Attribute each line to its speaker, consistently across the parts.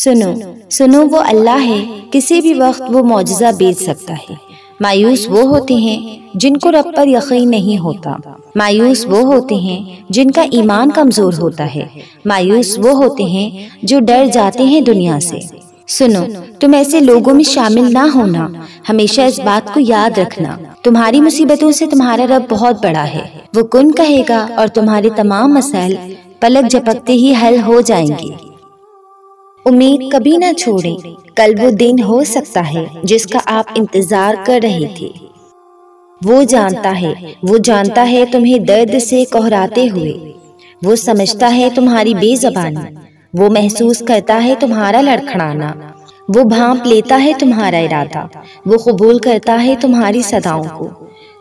Speaker 1: सुनो सुनो, वो अल्लाह है, किसी भी वक्त वो मुआजा बेच सकता है। मायूस वो होते हैं जिनको रब पर यकीन नहीं होता। मायूस वो होते हैं जिनका ईमान कमज़ोर होता है। मायूस वो होते हैं जो डर जाते हैं दुनिया से। सुनो, तुम ऐसे लोगों में शामिल ना होना। हमेशा इस बात को याद रखना, तुम्हारी मुसीबतों से तुम्हारा रब बहुत बड़ा है। वो कुन कहेगा और तुम्हारे तमाम मसाइल पलक झपकते ही हल हो जाएँगे। उम्मीद कभी ना छोड़ें, कल वो दिन हो सकता है जिसका आप इंतज़ार कर रहे थे। वो जानता है, वो जानता है तुम्हें दर्द से कोहराते हुए। वो समझता है तुम्हारी बेजबानी। वो महसूस करता है तुम्हारा लड़खड़ाना। वो भांप लेता है तुम्हारा इरादा। वो कबूल करता है तुम्हारी सदाओं को।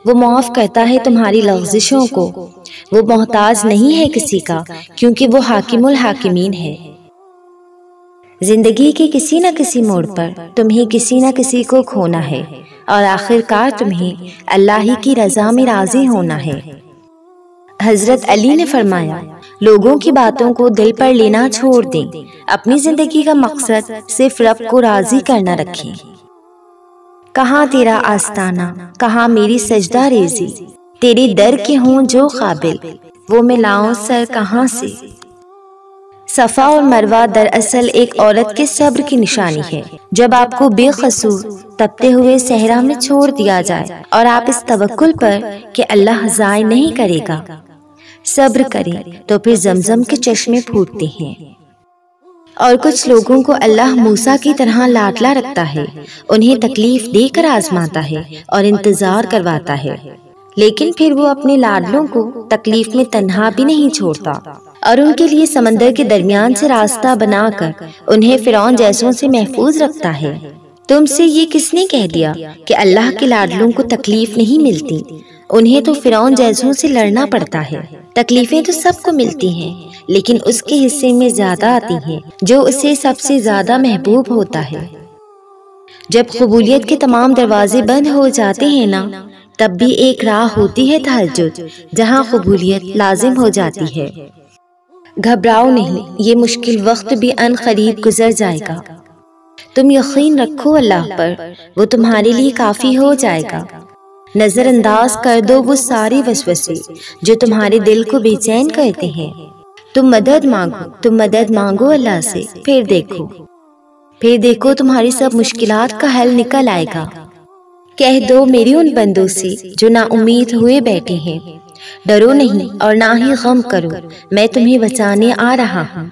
Speaker 1: वो माफ़ करता है तुम्हारी लफ्जिशों को। वो मोहताज नहीं है किसी का, क्योंकि वो हाकिमुल हाकिमीन है। ज़िंदगी के किसी न किसी मोड़ पर तुम्हें किसी न किसी को खोना है और आखिरकार तुम्हें अल्लाह ही की रजा में राज़ी होना है। हज़रत अली ने फरमाया, लोगों की बातों को दिल पर लेना छोड़ दें, अपनी ज़िंदगी का मकसद सिर्फ़ रब को राज़ी करना रखें। कहाँ तेरा आस्ताना कहाँ मेरी सजदा रेजी? तेरे दर के हों जो काबिल, वो मैं लाऊं सर कहाँ से? सफ़ा और मरवा दरअसल एक औरत के सब्र की निशानी है। जब आपको बेकसूर तपते हुए सहरा में छोड़ दिया जाए और आप इस तवक्कुल पर कि अल्लाह जाय नहीं करेगा, सब्र करें तो फिर जमजम के चश्मे फूटते हैं। और कुछ लोगों को अल्लाह मूसा की तरह लाडला रखता है, उन्हें तकलीफ़ देकर आजमाता है और इंतज़ार करवाता है। लेकिन फिर वो अपने लाडलों को तकलीफ़ में तन्हा भी नहीं छोड़ता। और उनके लिए समंदर के दरमियान से रास्ता बनाकर उन्हें फिरौन जैसों से महफूज रखता है। तुमसे ये किसने कह दिया कि अल्लाह के लाडलों को तकलीफ़ नहीं मिलती। उन्हें तो फिरौन जैसों से लड़ना पड़ता है। तकलीफें तो सबको मिलती हैं लेकिन उसके हिस्से में ज़्यादा आती हैं जो उसे सबसे ज़्यादा महबूब होता है। जब कबूलियत के तमाम दरवाजे बंद हो जाते हैं ना तब भी एक राह होती है तहजुद जहाँ कबूलियत लाजिम हो जाती है घबराओ नहीं, ये मुश्किल वक्त भी अन करीब गुजर जाएगा। तुम यकीन रखो अल्लाह पर, वो तुम्हारे लिए काफ़ी हो जाएगा। नजरअंदाज कर दो वो सारे वसवसे, जो तुम्हारे दिल को बेचैन करते हैं। तुम मदद मांगो, तुम मदद मांगो अल्लाह से, फिर देखो। फिर देखो तुम्हारी सब मुश्किलात का हल निकल आएगा। कह दो मेरी उन बंदों से, जो ना उम्मीद हुए बैठे हैं। डरो नहीं और ना ही गम करो, मैं तुम्हें बचाने आ रहा हूँ।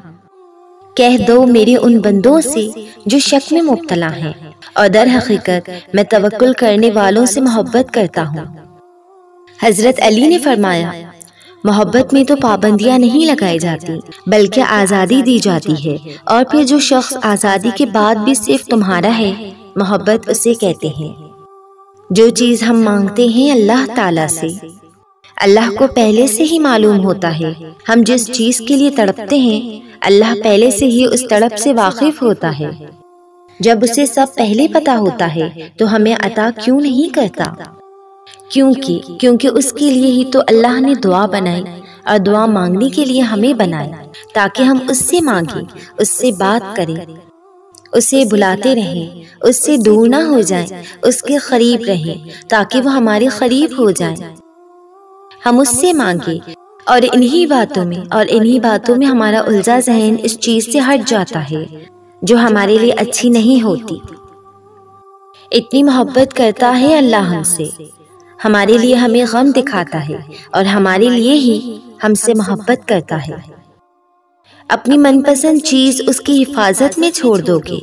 Speaker 1: कह दो मेरे उन बंदों से जो शक में मुबतला हैं, और दर हकीकत मैं तवक्कुल करने वालों से मोहब्बत करता हूँ। हज़रत अली ने फरमाया, मोहब्बत में तो पाबंदियाँ नहीं लगाई जाती, बल्कि आज़ादी दी जाती है, और फिर जो शख्स आज़ादी के बाद भी सिर्फ़ तुम्हारा है, मोहब्बत उसे कहते हैं। जो चीज़ हम मांगते हैं अल्लाह ताला से अल्लाह को पहले से ही मालूम होता है। हम जिस चीज़ के लिए तड़पते हैं अल्लाह पहले से ही उस तड़प से वाकिफ होता है। जब उसे सब पहले पता होता है तो हमें अता क्यों नहीं करता? क्योंकि क्योंकि उसके लिए ही तो अल्लाह ने दुआ बनाई और दुआ मांगने के लिए हमें बनाया ताकि हम उससे मांगे उससे बात करें उसे बुलाते रहें उससे दूर ना हो जाएँ, उसके करीब रहें ताकि वो हमारे करीब हो जाए हम उससे मांगे। और इन्हीं बातों में, और इन्हीं बातों में हमारा उलझा जहन इस चीज़ से हट जाता है, जो हमारे लिए अच्छी नहीं होती। इतनी मोहब्बत करता है अल्लाह हमसे। हमारे लिए हमें गम दिखाता है, और हमारे लिए ही हमसे मोहब्बत करता है। अपनी मनपसंद चीज़ उसकी हिफाजत में छोड़ दोगे,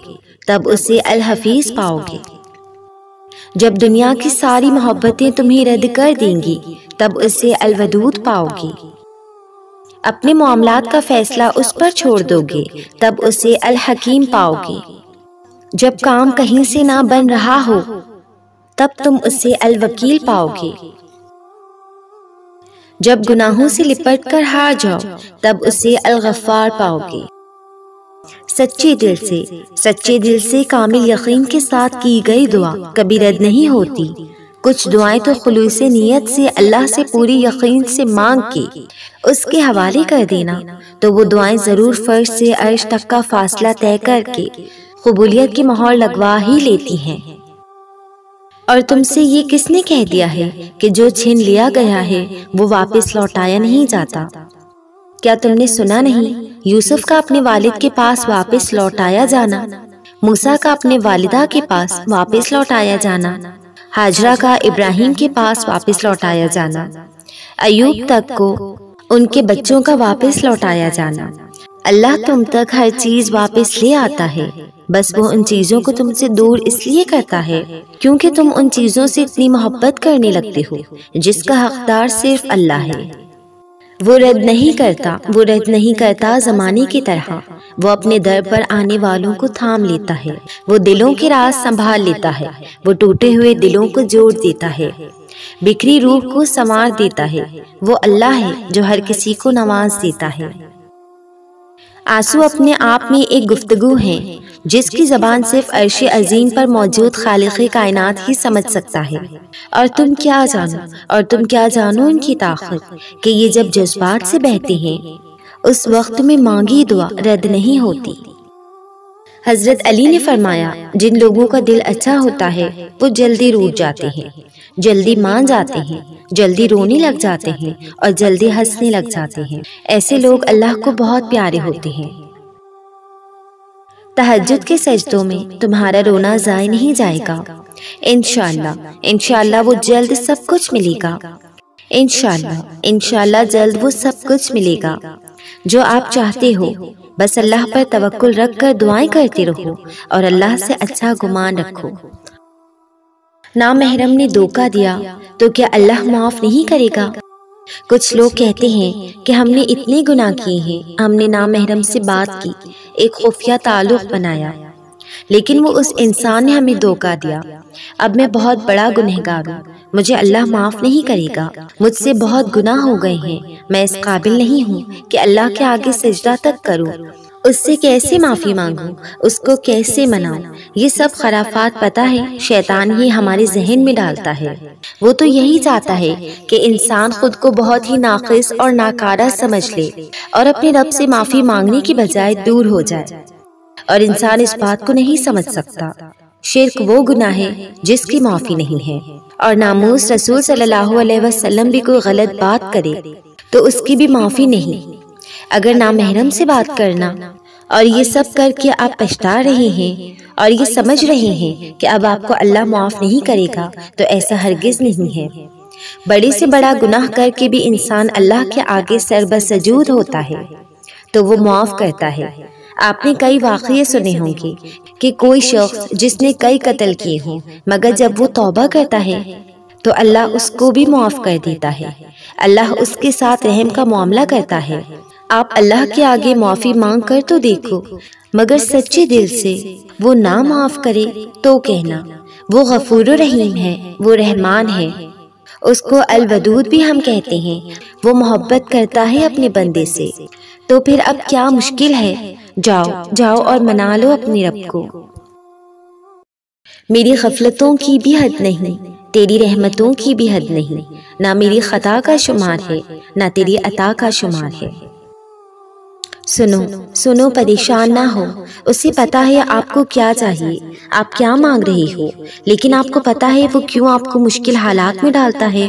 Speaker 1: तब उसे अल हफीज पाओगे। जब दुनिया की सारी मोहब्बतें तुम्हें रद्द कर देंगी, तब उसे अलवदूद पाओगी। अपने मामलात का फैसला उस पर छोड़ दोगे, तब उसे अल हकीम पाओगे। जब काम कहीं से ना बन रहा हो, तब तुम उसे अल वकील पाओगे। जब गुनाहों से लिपट कर हार जाओ, तब उसे अल गफ्फार पाओगे। सच्चे दिल से, सच्चे दिल से कामिल यकीन के साथ की गई दुआ कभी रद्द नहीं होती। कुछ दुआएँ तो खुलूस नीयत से अल्लाह से पूरी यकीन से मांग के उसके हवाले कर देना। तो वो दुआएँ ज़रूर फर्श से अर्श तक का फासला तय करके कबूलियत की माहौल लगवा ही लेती हैं। और तुमसे ये किसने कह दिया है कि जो छीन लिया गया है, वो वापस लौटाया नहीं जाता? क्या तुमने सुना नहीं? यूसुफ का अपने वालिद के पास वापस लौटाया जाना। मूसा का अपने वालिदा के पास वापस लौटाया जाना। हाजरा का इब्राहिम के पास वापस लौटाया जाना। अयूब तक को उनके बच्चों का वापस लौटाया जाना। अल्लाह तुम तक हर चीज़ वापस ले आता है। बस वो उन चीज़ों को तुमसे दूर इसलिए करता है, क्योंकि तुम उन चीज़ों से इतनी मोहब्बत करने लगते हो, जिसका हकदार सिर्फ़ अल्लाह है। वो रद्द नहीं करता, वो रद्द नहीं करता जमाने की तरह। वो अपने दर पर आने वालों को थाम लेता है। वो दिलों के राज संभाल लेता है। वो टूटे हुए दिलों को जोड़ देता है। बिखरी रूह को संवार देता है। वो अल्लाह है, जो हर किसी को नवाज़ देता है। आँसू अपने आप में एक गुफ्तगु है। जिसकी जबान सिर्फ़ अर्श अजीम पर मौजूद खालिक कायनात ही समझ सकता है। और तुम क्या जानो? और तुम क्या जानो इनकी ताकत? कि ये जब जज्बात से बहते हैं उस वक्त में मांगी दुआ रद्द नहीं होती। हज़रत अली ने फरमाया जिन लोगों का दिल अच्छा होता है वो जल्दी रूठ जाते हैं। जल्दी मान जाते हैं। जल्दी रोने लग जाते हैं और जल्दी हंसने लग जाते हैं। ऐसे लोग अल्लाह को बहुत प्यारे होते हैं तहजद के सजदों में तुम्हारा रोना जाय नहीं जाएगा। इनशाला इनशाला वो जल्द सब कुछ मिलेगा। इनशाला इनशाला जल्द वो सब कुछ मिलेगा। जो आप चाहते हो, बस अल्लाह पर तवक्कुल रख कर दुआएँ करते रहो और अल्लाह से अच्छा गुमान रखो। ना महरम ने धोखा दिया तो क्या अल्लाह माफ़ नहीं करेगा? कुछ लोग कहते हैं कि हमने इतने गुनाह किए हैं, हमने ना महरम से बात की, एक खुफिया ताल्लुक बनाया। लेकिन वो उस इंसान ने हमें धोखा दिया। अब मैं बहुत बड़ा गुनहगार हूँ, मुझे अल्लाह माफ़ नहीं करेगा, मुझसे बहुत गुनाह हो गए हैं, मैं इस काबिल नहीं हूँ कि अल्लाह के आगे सजदा तक करूँ। उससे कैसे माफ़ी मांगू? उसको कैसे मनाऊं? ये सब खराफात पता है शैतान ही हमारे जहन में डालता है। वो तो यही चाहता है कि इंसान खुद को बहुत ही नाकिस और नाकारा समझ ले और अपने रब से माफ़ी मांगने की बजाय दूर हो जाए। और इंसान इस बात को नहीं समझ सकता। शिरक वो गुनाह है जिसकी माफ़ी नहीं है। और नामूस रसूल सल्लल्लाहु अलैहि वसल्लम भी कोई गलत बात करे तो उसकी भी माफ़ी नहीं अगर नामहरम से बात करना और ये सब करके आप पछता रहे हैं और ये समझ रहे हैं कि अब आपको अल्लाह माफ़ नहीं करेगा तो ऐसा हरगिज नहीं है। बड़े से बड़ा गुनाह करके भी इंसान अल्लाह के आगे सरबसजूद होता है। तो वो माफ़ करता है। आपने कई वाक़े सुने होंगे कि कोई शख्स जिसने कई कत्ल किए हों मगर जब वो तौबा करता है तो अल्लाह उसको भी माफ़ कर देता है अल्लाह उसके साथ रहम का मामला करता है आप अल्लाह के आगे माफ़ी मांग कर तो देखो, मगर सच्चे दिल से वो ना माफ़ करे तो कहना, वो गफूर रहीम है, वो रहमान है। उसको अलवदूद भी हम कहते हैं, वो मोहब्बत करता है अपने बंदे से। तो फिर अब क्या मुश्किल है? जाओ जाओ और मना लो अपने रब को। मेरी गफलतों की भी हद नहीं, तेरी रहमतों की भी हद नहीं, ना मेरी खता का शुमार है, ना तेरी अता का शुमार है। सुनो सुनो, परेशान ना हो। उसे पता है आपको क्या चाहिए। आप क्या मांग रही हो? लेकिन आपको पता है वो क्यों आपको मुश्किल हालात में डालता है?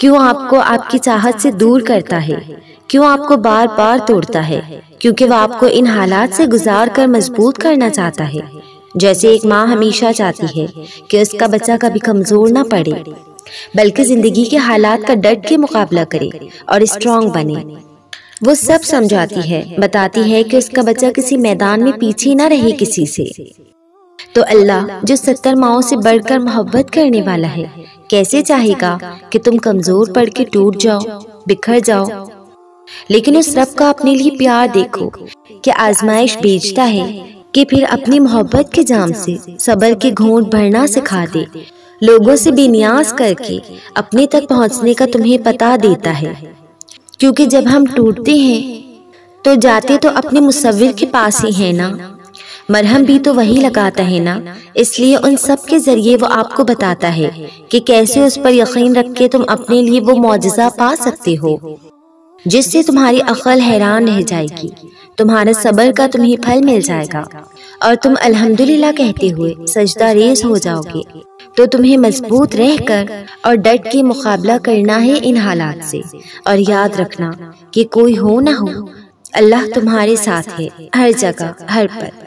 Speaker 1: क्यों आपको आपकी चाहत से दूर करता है? क्यों आपको बार बार तोड़ता है? क्योंकि वो आपको इन हालात से गुजार कर मज़बूत करना चाहता है। जैसे एक माँ हमेशा चाहती है कि उसका बच्चा कभी कमज़ोर ना पड़े, बल्कि ज़िंदगी के हालात का डट के मुकाबला करे और स्ट्रांग बने। वो सब समझाती है, बताती है कि उसका बच्चा किसी मैदान में पीछे ना रहे किसी से। तो अल्लाह, जो सत्तर माओ से बढ़कर मोहब्बत करने वाला है, कैसे चाहेगा कि तुम कमज़ोर पड़ के टूट जाओ, बिखर जाओ? लेकिन उस रब का अपने लिए प्यार देखो कि आजमाइश बेचता है कि फिर अपनी मोहब्बत के जाम से सबर के घोंट भरना सिखा दे। लोगों से बेनियाज करके अपने तक पहुँचने का तुम्हें पता देता है। क्योंकि जब हम टूटते हैं तो जाते तो अपने मुसविर के पास ही है ना। मरहम भी तो वही लगाता है ना। इसलिए उन सब के ज़रिए वो आपको बताता है कि कैसे उस पर यकीन रख के तुम अपने लिए वो मुआजा पा सकते हो, जिससे तुम्हारी अकल हैरान रह जाएगी। तुम्हारे सबर का तुम्हें फल मिल जाएगा। और तुम अल्हम्दुलिल्लाह कहते हुए सजदा रेज हो जाओगे। तो तुम्हें मज़बूत रहकर और डट के मुकाबला करना है इन हालात से। और याद रखना कि कोई हो ना हो, अल्लाह तुम्हारे साथ है, हर जगह, हर पल